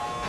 Oh!